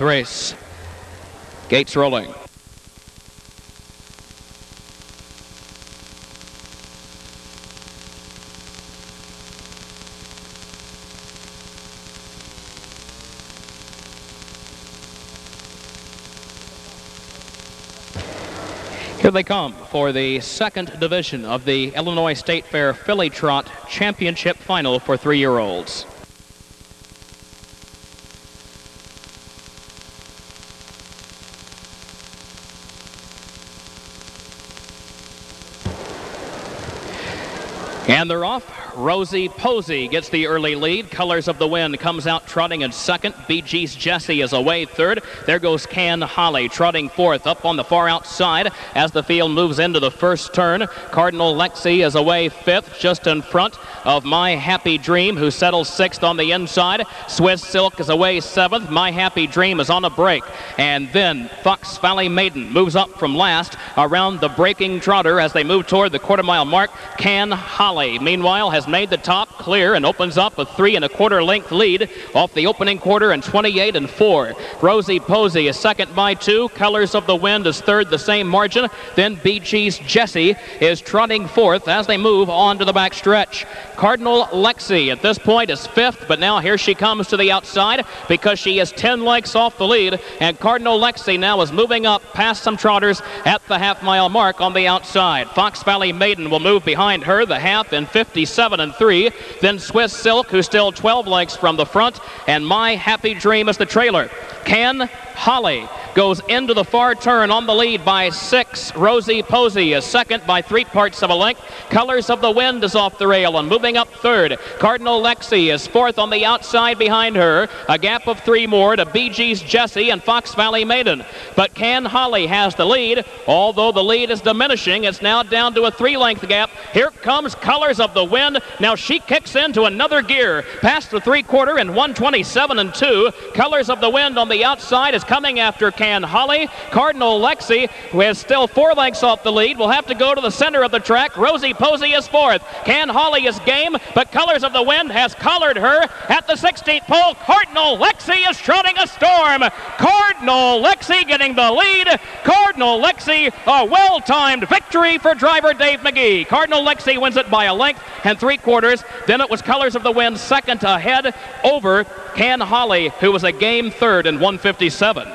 race. Gates rolling. Here they come for the second division of the Illinois State Fair Filly Trot Championship Final for three-year-olds. And they're off. Rosie Posey gets the early lead. Colors of the Wind comes out trotting in second. BG's Jesse is away third. There goes Can Holly trotting fourth up on the far outside as the field moves into the first turn. Cardinal Lexie is away fifth, just in front of My Happy Dream, who settles sixth on the inside. Swiss Silk is away seventh. My Happy Dream is on a break. And then Fox Valley Maiden moves up from last around the breaking trotter as they move toward the quarter mile mark. Can Holly, meanwhile, has made the top clear and opens up a three and a quarter length lead off the opening quarter and 28 and 4. Rosie Posey is second by two. Colors of the Wind is third, the same margin. Then BG's Jesse is trotting fourth as they move on to the back stretch. Cardinal Lexie at this point is fifth, but now here she comes to the outside because she is 10 lengths off the lead. And Cardinal Lexie now is moving up past some trotters at the half mile mark on the outside. Fox Valley Maiden will move behind her, the half in 57 and 3. Then Swiss Silk, who's still 12 lengths from the front. And My Happy Dream is the trailer. Can Holly goes into the far turn on the lead by six. Rosie Posey is second by three parts of a length. Colors of the Wind is off the rail and moving up third. Cardinal Lexie is fourth on the outside behind her. A gap of three more to BG's Jesse and Fox Valley Maiden. But Can Holly has the lead. Although the lead is diminishing, it's now down to a three-length gap. Here comes Colors of the Wind. Now she kicks into another gear. Past the three-quarter and 127 and 2. Colors of the Wind on the outside is coming after Can Can Holly. Cardinal Lexie, who is still four lengths off the lead, will have to go to the center of the track. Rosie Posey is fourth. Can Holly is game, but Colors of the Wind has collared her at the 16th pole. Cardinal Lexie is trotting a storm. Cardinal Lexie getting the lead. Cardinal Lexie, a well-timed victory for driver Dave Magee. Cardinal Lexie wins it by a length and three quarters. Then it was Colors of the Wind second ahead over Can Holly, who was a game third in 157.